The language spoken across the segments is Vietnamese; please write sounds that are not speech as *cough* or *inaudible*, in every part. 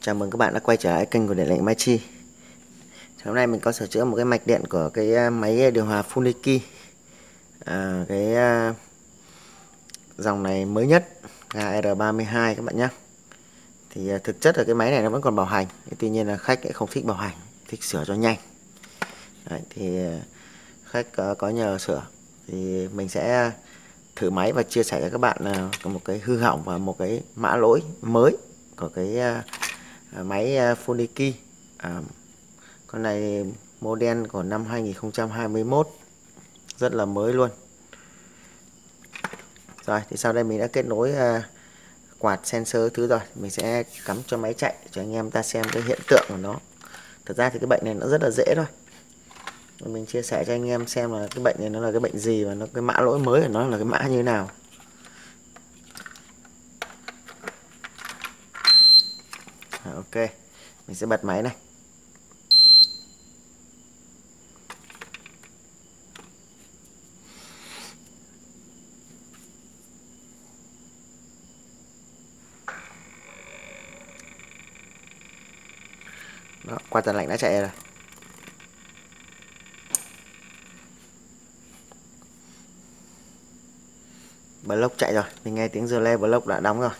Chào mừng các bạn đã quay trở lại kênh của Điện lệnh Mai Chi. Hôm nay mình có sửa chữa một cái mạch điện của cái à, máy điều hòa Funiki. À, Cái à, dòng này mới nhất R32 các bạn nhé. Thì à, thực chất là cái máy này nó vẫn còn bảo hành Tuy nhiên là khách lại không thích bảo hành Thích sửa cho nhanh. Đấy, Thì à, khách có, có nhờ sửa Thì mình sẽ à, thử máy và chia sẻ cho các bạn à, một cái hư hỏng và một cái mã lỗi mới của cái À, À, máy à, Funiki. À, con này model của năm 2021 rất là mới luôn. Rồi thì sau đây mình đã kết nối uh, quạt sensor thứ rồi. Mình sẽ cắm cho máy chạy cho anh em ta xem cái hiện tượng của nó. Thật ra thì cái bệnh này nó rất là dễ thôi. Mình chia sẻ cho anh em xem là cái bệnh này nó là cái bệnh gì và nó cái mã lỗi mới của nó là cái mã như thế nào. À, ok. Mình sẽ bật máy này. Đó, quạt tần lạnh đã chạy rồi. Block chạy rồi. Mình nghe tiếng rơ le block đã đóng rồi.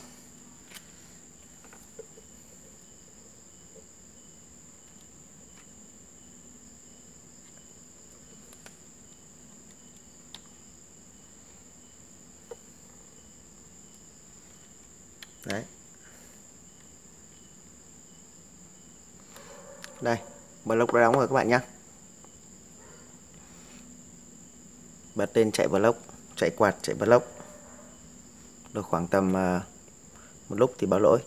Đấy. Đây block đã đóng rồi các bạn nhé bật lên chạy block chạy quạt chạy block được khoảng tầm uh, một lúc thì báo lỗi.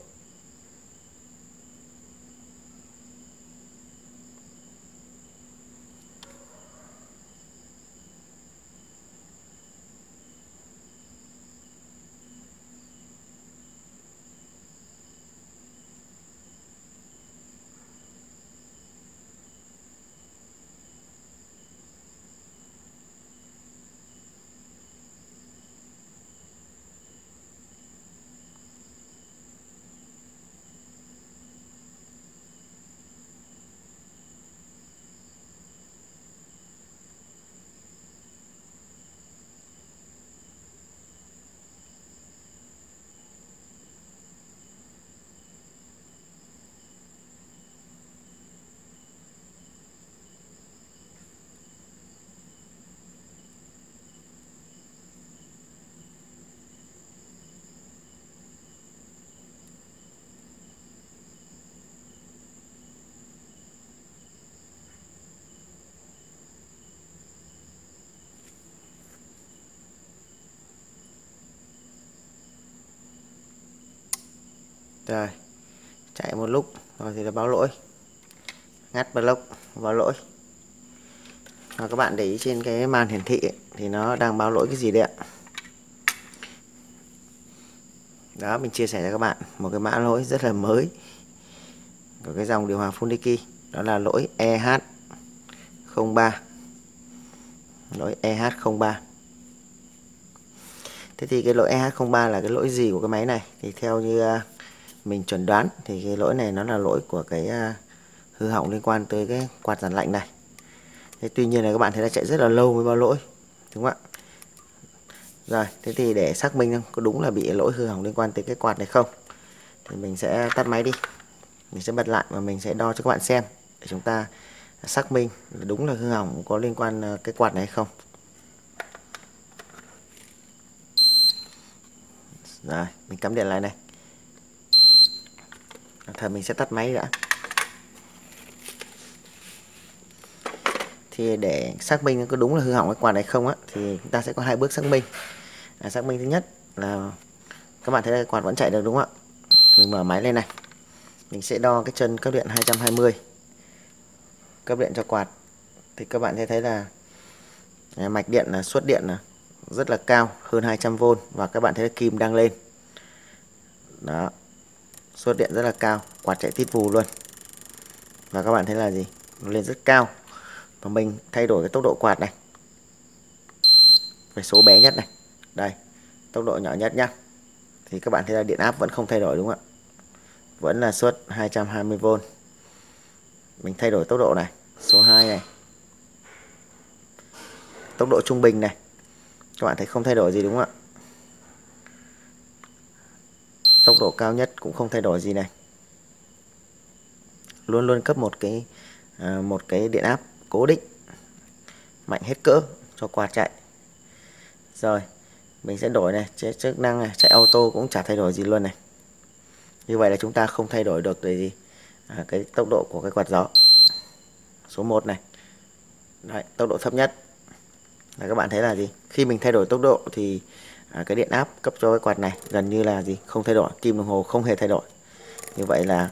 Rồi chạy một lúc rồi thì là báo lỗi. Ngắt block báo lỗi. Và các bạn để ý trên cái màn hiển thị ấy, thì nó đang báo lỗi cái gì đấy ạ? Đó mình chia sẻ cho các bạn một cái mã lỗi rất là mới của cái dòng điều hòa Funiki đó là lỗi EH03 lỗi EH03 Thế thì cái lỗi EH03 là cái lỗi gì của cái máy này? Thì theo như à, mình chuẩn đoán thì cái lỗi này nó là lỗi của cái à, hư hỏng liên quan tới cái quạt giàn lạnh này. Thế tuy nhiên là các bạn thấy là chạy rất là lâu mới báo lỗi, đúng không ạ? Rồi, thế thì để xác minh có đúng là bị lỗi hư hỏng liên quan tới cái quạt này không, thì mình sẽ tắt máy đi. Mình sẽ bật lại và mình sẽ đo cho các bạn xem để chúng ta xác minh là đúng là hư hỏng có liên quan à, cái quạt này hay không. Rồi, mình cắm điện lại này thời mình sẽ tắt máy đã. Thì để xác minh có đúng là hư hỏng cái quạt này không á thì chúng ta sẽ có hai bước xác minh. À, xác minh thứ nhất là các bạn thấy là quạt vẫn chạy được đúng không ạ? Mình mở máy lên này. Mình sẽ đo cái chân cấp điện 220 cấp điện cho quạt. Thì các bạn sẽ thấy là à, mạch điện là suất điện là rất là cao hơn 200V và các bạn thấy là kim đang lên. Đó suất điện rất là cao, quạt chạy tít vù luôn. Và các bạn thấy là gì? Nó lên rất cao. Và mình thay đổi cái tốc độ quạt này. Về số bé nhất này. Đây, tốc độ nhỏ nhất nhá. Thì các bạn thấy là điện áp vẫn không thay đổi đúng không ạ? Vẫn là suất 220V mình thay đổi tốc độ này, số 2 này. Tốc độ trung bình này. Các bạn thấy không thay đổi gì đúng không ạ? Tốc độ cao nhất cũng không thay đổi gì này. Luôn luôn cấp một cái à, một cái điện áp cố định mạnh hết cỡ cho quạt chạy. Rồi mình sẽ đổi này chức năng này chạy auto cũng chả thay đổi gì luôn này. Như vậy là chúng ta không thay đổi được cái gì à, cái tốc độ của cái quạt gió. Số 1 này. Đấy, tốc độ thấp nhất. Là các bạn thấy là gì? Khi mình thay đổi tốc độ thì à, cái điện áp cấp cho cái quạt này gần như là gì? Không thay đổi kim đồng hồ không hề thay đổi. Như vậy là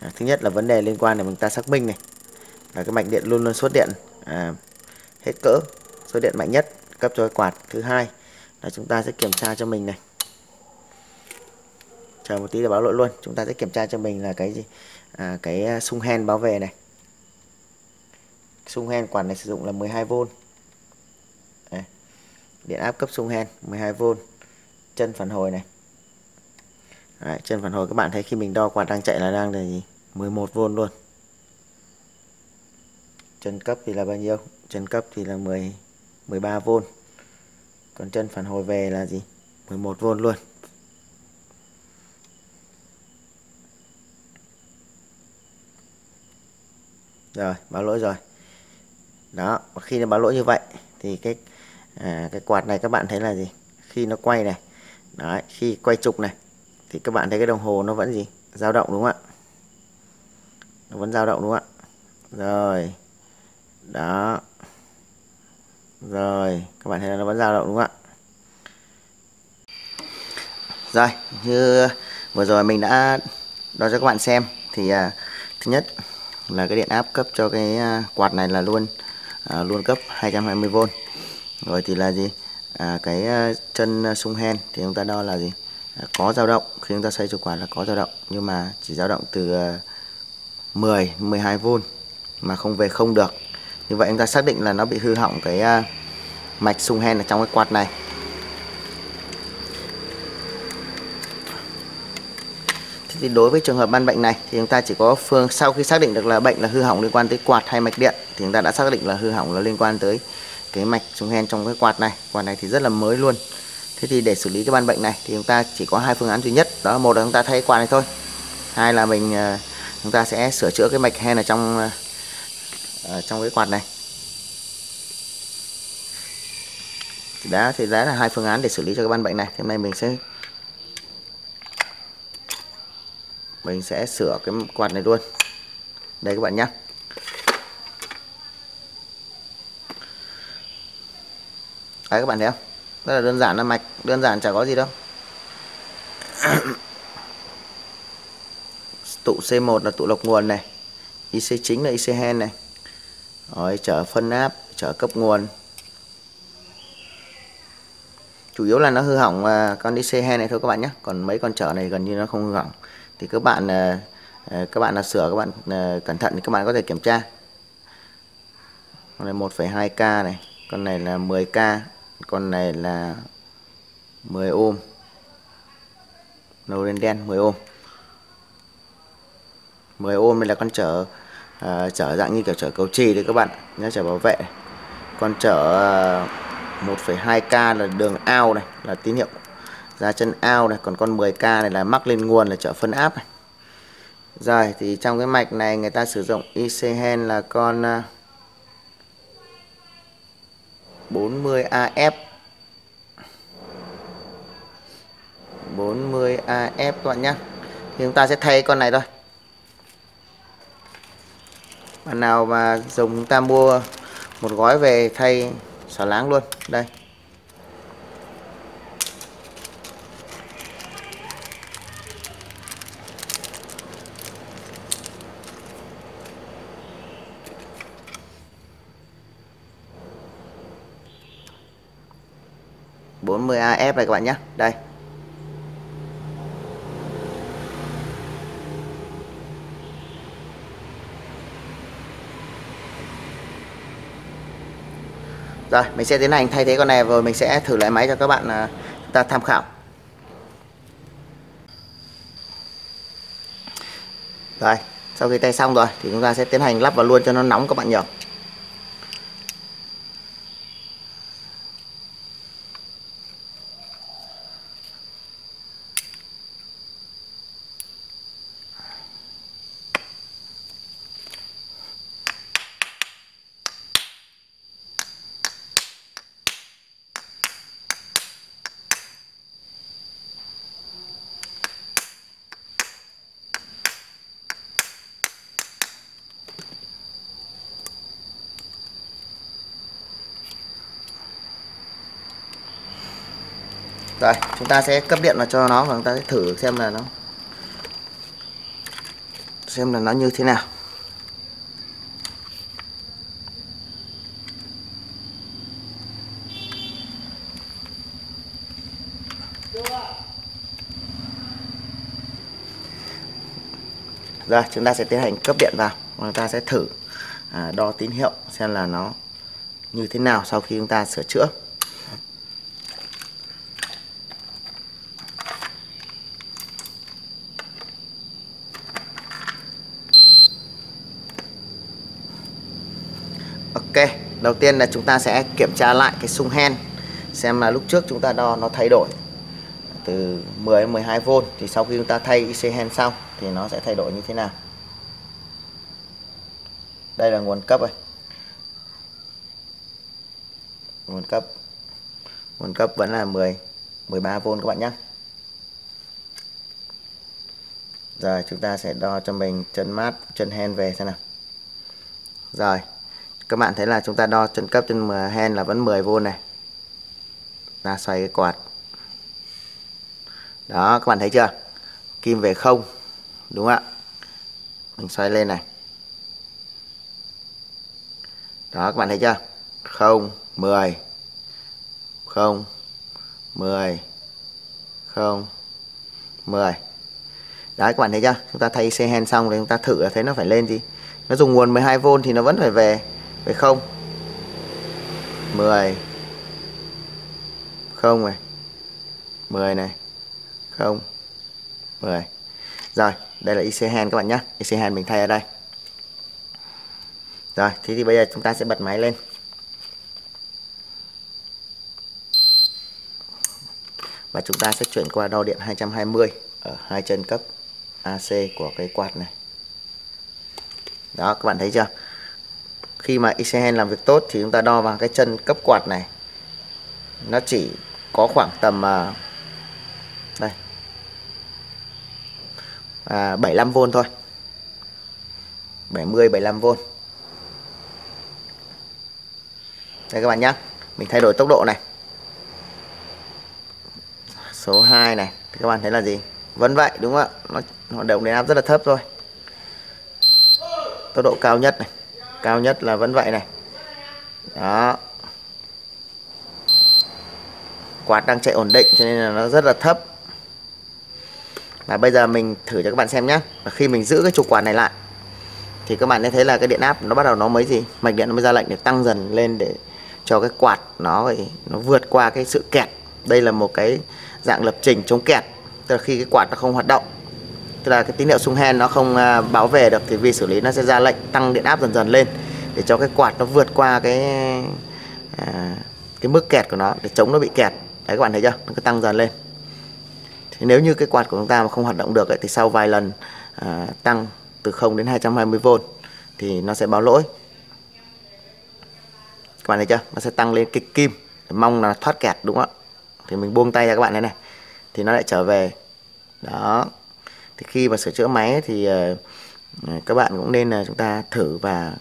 à, thứ nhất là vấn đề liên quan để mình ta xác minh này. Là cái mạch điện luôn luôn xuất điện à, hết cỡ số điện mạnh nhất cấp cho cái quạt thứ hai là chúng ta sẽ kiểm tra cho mình này. Chờ một tí để báo lỗi luôn chúng ta sẽ kiểm tra cho mình là cái gì? À, cái sung hen báo về này. Sung hen quạt này sử dụng là 12V điện áp cấp xung hen 12V chân phản hồi này. Đấy, chân phản hồi các bạn thấy khi mình đo quạt đang chạy là đang là gì? 11V luôn. Chân cấp thì là bao nhiêu? Chân cấp thì là 10 13V còn chân phản hồi về là gì? 11V luôn. Rồi báo lỗi rồi. Đó khi nó báo lỗi như vậy thì cái à, cái quạt này các bạn thấy là gì? Khi nó quay này đấy khi quay trục này thì các bạn thấy cái đồng hồ nó vẫn gì? Dao động đúng không ạ? Nó vẫn dao động đúng không ạ? Rồi đó. Rồi các bạn thấy là nó vẫn dao động đúng không ạ? Rồi như vừa rồi mình đã đo cho các bạn xem thì à, thứ nhất là cái điện áp cấp cho cái à, quạt này là luôn à, luôn cấp 220V rồi thì là gì? À, cái ờ, chân ờ, sung hen thì chúng ta đo là gì? À, có dao động. Khi chúng ta xoay chủ quạt là có dao động. Nhưng mà chỉ dao động từ ờ, 10 12V mà không về không được. Như vậy chúng ta xác định là nó bị hư hỏng cái à, mạch sung hen ở trong cái quạt này. Thì đối với trường hợp ban bệnh này thì chúng ta chỉ có phương sau khi xác định được là bệnh là hư hỏng liên quan tới quạt hay mạch điện thì chúng ta đã xác định là hư hỏng là liên quan tới cái mạch chống hen trong cái quạt này. Quạt này thì rất là mới luôn. Thế thì để xử lý cái ban bệnh này thì chúng ta chỉ có hai phương án duy nhất. Đó là một là chúng ta thay quạt này thôi. Hai là mình ờ, chúng ta sẽ sửa chữa cái mạch hen ở trong ờ, ở trong cái quạt này. Thì đã thì đã là hai phương án để xử lý cho cái ban bệnh này. Thì hôm nay mình sẽ mình sẽ sửa cái quạt này luôn. Đây các bạn nhé đấy các bạn thấy không? Rất là đơn giản là mạch. Đơn giản chả có gì đâu. *clears throat* Tụ C1 là tụ lọc nguồn này. IC chính là IC hen này. Rồi chở phân áp chở cấp nguồn. Chủ yếu là nó hư hỏng à, con IC hen này thôi các bạn nhé. Còn mấy con chở này gần như nó không hư hỏng. Thì các bạn à, à, các bạn là sửa các bạn cẩn thận thì các bạn có thể kiểm tra. Con này 1,2k này. Con này là 10k con này là 10 ôm. Nâu đen đen 10 ôm. 10 ôm đây là con chở uh, chở dạng như kiểu chở cầu trì đấy các bạn nhé chở bảo vệ. Con chở à, uh, 1,2k là đường ao này là tín hiệu ra chân ao này. Còn con 10k này là mắc lên nguồn là chở phân áp này. Rồi thì trong cái mạch này người ta sử dụng IC hen là con à, 40AF 40AF các bạn nhé thì chúng ta sẽ thay con này thôi. Bạn nào mà dùng, chúng ta mua một gói về thay xả láng luôn. Đây 40AF này các bạn nhé. Đây. Rồi, mình sẽ tiến hành thay thế con này rồi mình sẽ thử lại máy cho các bạn à, chúng ta tham khảo. Rồi, sau khi tay xong rồi thì chúng ta sẽ tiến hành lắp vào luôn cho nó nóng các bạn nhỉ? Rồi chúng ta sẽ cấp điện vào cho nó và chúng ta sẽ thử xem là nó xem là nó như thế nào. Rồi, chúng ta sẽ tiến hành cấp điện vào. Và chúng ta sẽ thử à, đo tín hiệu xem là nó như thế nào sau khi chúng ta sửa chữa Ok, đầu tiên là chúng ta sẽ kiểm tra lại cái sung hen xem là lúc trước chúng ta đo nó thay đổi từ 10 đến 12V thì sau khi chúng ta thay IC hen xong thì nó sẽ thay đổi như thế nào. Đây là nguồn cấp rồi. Nguồn cấp. Nguồn cấp vẫn là 10 13V các bạn nhé. Rồi chúng ta sẽ đo cho mình chân mát, chân hen về xem nào. Rồi các bạn thấy là chúng ta đo chân cấp trên hen là vẫn 10V này. Ta xoay cái quạt. Đó, các bạn thấy chưa? Kim về không, đúng không ạ? Mình xoay lên này. Đó, các bạn thấy chưa? Không 10 không 10 không 10 đấy, các bạn thấy chưa? Chúng ta thay xe hen xong rồi chúng ta thử là thấy nó phải lên gì. Nó dùng nguồn 12V thì nó vẫn phải về phải không? 10 không này. 10 này. Không. 10 rồi, đây là IC hand các bạn nhé IC hand mình thay ở đây. Rồi, thế thì bây giờ chúng ta sẽ bật máy lên. Và chúng ta sẽ chuyển qua đo điện 220 ở hai chân cấp AC của cái quạt này. Đó, các bạn thấy chưa? Khi mà Isen làm việc tốt thì chúng ta đo bằng cái chân cấp quạt này. Nó chỉ có khoảng tầm uh, đây. À, 75V thôi. 70 75V đây các bạn nhé mình thay đổi tốc độ này. Số 2 này thì các bạn thấy là gì? Vẫn vậy đúng không ạ? Nó hoạt động đến áp rất là thấp thôi. Tốc độ cao nhất này cao nhất là vẫn vậy này. Đó. Quạt đang chạy ổn định cho nên là nó rất là thấp. Và bây giờ mình thử cho các bạn xem nhé khi mình giữ cái trục quạt này lại, thì các bạn sẽ thấy là cái điện áp nó bắt đầu nó mới gì? Mạch điện nó mới ra lệnh để tăng dần lên để cho cái quạt nó nó vượt qua cái sự kẹt. Đây là một cái dạng lập trình chống kẹt. Tức là khi cái quạt nó không hoạt động tức là cái tín hiệu sung hen nó không à, báo về được thì vi xử lý nó sẽ ra lệnh tăng điện áp dần dần lên để cho cái quạt nó vượt qua cái à, cái mức kẹt của nó để chống nó bị kẹt. Đấy các bạn thấy chưa? Nó cứ tăng dần lên. Thì nếu như cái quạt của chúng ta mà không hoạt động được ấy, thì sau vài lần à, tăng từ 0 đến 220V thì nó sẽ báo lỗi. Các bạn thấy chưa? Nó sẽ tăng lên kịch kim mong là thoát kẹt đúng không ạ? Thì mình buông tay ra các bạn này này. Thì nó lại trở về. Đó thì khi mà sửa chữa máy thì ờ, ờ, các bạn cũng nên là chúng ta thử và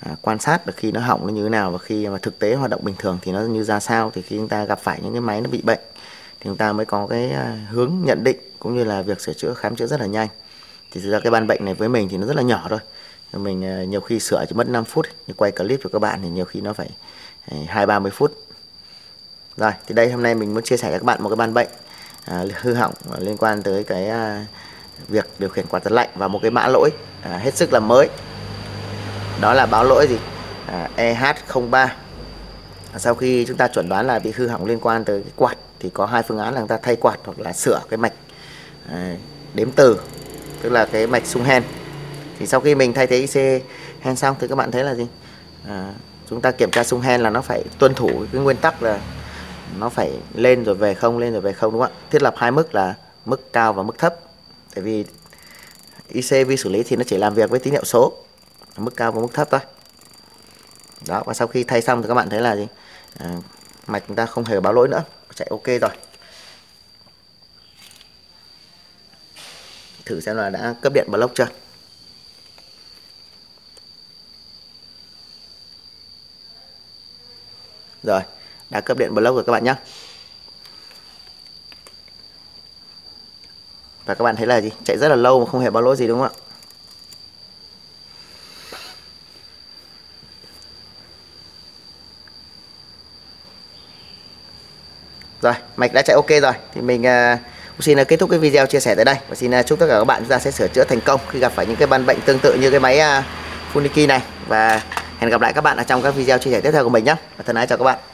à, quan sát được khi nó hỏng nó như thế nào. Và khi mà thực tế hoạt động bình thường thì nó như ra sao thì khi chúng ta gặp phải những cái máy nó bị bệnh thì chúng ta mới có cái à, hướng nhận định cũng như là việc sửa chữa khám chữa rất là nhanh. Thì thực ra cái ban bệnh này với mình thì nó rất là nhỏ thôi. Mình ờ, nhiều khi sửa chỉ mất 5 phút như quay clip cho các bạn thì nhiều khi nó phải hai ba mươi phút. Rồi thì đây hôm nay mình muốn chia sẻ cho các bạn một cái ban bệnh à, hư hỏng liên quan tới cái à, việc điều khiển quạt giật lạnh và một cái mã lỗi à, hết sức là mới. Đó là báo lỗi gì? À, EH03 à, sau khi chúng ta chuẩn đoán là bị hư hỏng liên quan tới cái quạt thì có hai phương án là chúng ta thay quạt hoặc là sửa cái mạch à, đếm từ tức là cái mạch sung hen. Thì sau khi mình thay thế IC hen xong thì các bạn thấy là gì? À, chúng ta kiểm tra sung hen là nó phải tuân thủ cái nguyên tắc là nó phải lên rồi về không lên rồi về không đúng không ạ? Thiết lập hai mức là mức cao và mức thấp tại vì IC vi xử lý thì nó chỉ làm việc với tín hiệu số mức cao và mức thấp thôi. Đó và sau khi thay xong thì các bạn thấy là gì? À, mạch chúng ta không hề báo lỗi nữa chạy ok rồi. Thử xem là đã cấp điện block chưa? Rồi đã cấp điện block rồi các bạn nhé và các bạn thấy là gì chạy rất là lâu mà không hề báo lỗi gì đúng không ạ Rồi, mạch đã chạy ok rồi. Thì mình uh, xin uh, kết thúc cái video chia sẻ tới đây và xin uh, chúc tất cả các bạn chúng ta sẽ sửa chữa thành công khi gặp phải những cái ban bệnh tương tự như cái máy uh, Funiki này và hẹn gặp lại các bạn ở trong các video chia sẻ tiếp theo của mình nhé. Và thân ái chào các bạn.